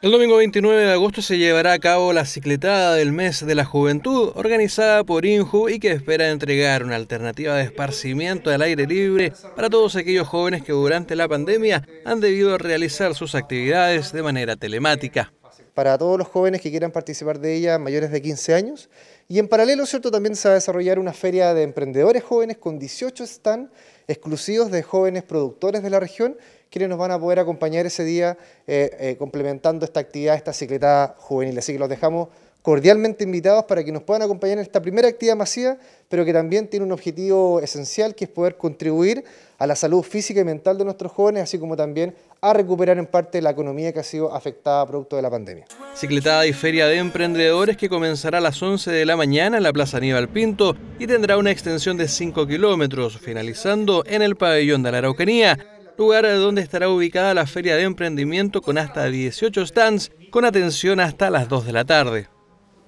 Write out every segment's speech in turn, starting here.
El domingo 29 de agosto se llevará a cabo la cicletada del mes de la juventud, organizada por INJU y que espera entregar una alternativa de esparcimiento al aire libre para todos aquellos jóvenes que durante la pandemia han debido realizar sus actividades de manera telemática. Para todos los jóvenes que quieran participar de ella mayores de 15 años. Y en paralelo, ¿cierto? también se va a desarrollar una feria de emprendedores jóvenes con 18 stands exclusivos de jóvenes productores de la región quienes nos van a poder acompañar ese día eh, eh, complementando esta actividad, esta cicleta juvenil. Así que los dejamos cordialmente invitados para que nos puedan acompañar en esta primera actividad masiva, pero que también tiene un objetivo esencial, que es poder contribuir a la salud física y mental de nuestros jóvenes, así como también a recuperar en parte la economía que ha sido afectada producto de la pandemia. Cicletada y feria de emprendedores que comenzará a las 11 de la mañana en la Plaza Aníbal Pinto y tendrá una extensión de 5 kilómetros, finalizando en el pabellón de la Araucanía lugar donde estará ubicada la feria de emprendimiento con hasta 18 stands, con atención hasta las 2 de la tarde.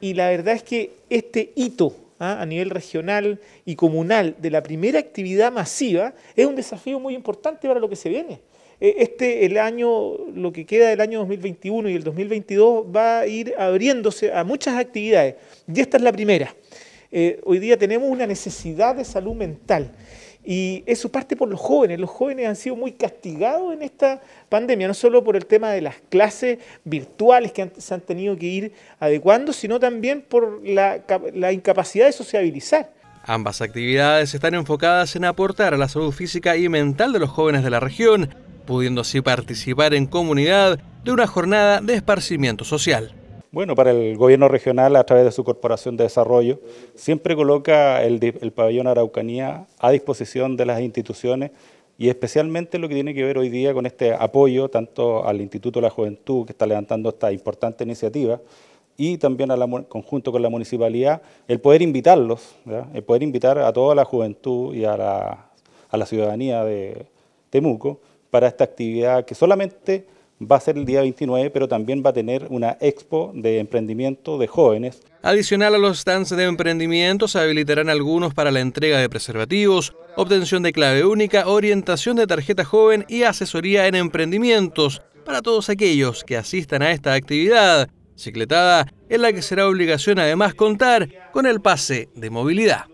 Y la verdad es que este hito ¿ah? a nivel regional y comunal de la primera actividad masiva es un desafío muy importante para lo que se viene. E, este, el año, lo que queda del año 2021 y el 2022 va a ir abriéndose a muchas actividades. Y esta es la primera. Eh, hoy día tenemos una necesidad de salud mental y eso parte por los jóvenes. Los jóvenes han sido muy castigados en esta pandemia, no solo por el tema de las clases virtuales que se han tenido que ir adecuando, sino también por la, la incapacidad de sociabilizar. Ambas actividades están enfocadas en aportar a la salud física y mental de los jóvenes de la región, pudiendo así participar en comunidad de una jornada de esparcimiento social. Bueno, para el gobierno regional, a través de su Corporación de Desarrollo, siempre coloca el, pabellón Araucanía a disposición de las instituciones y especialmente lo que tiene que ver hoy día con este apoyo tanto al Instituto de la Juventud, que está levantando esta importante iniciativa, y también a la, conjunto con la municipalidad, el poder invitarlos, el poder invitar a toda la juventud y a la, a la ciudadanía de Temuco para esta actividad que solamente va a ser el día 29, pero también va a tener una expo de emprendimiento de jóvenes. Adicional a los stands de emprendimiento, se habilitarán algunos para la entrega de preservativos, obtención de clave única, orientación de tarjeta joven y asesoría en emprendimientos para todos aquellos que asistan a esta actividad, cicletada en la que será obligación además contar con el pase de movilidad.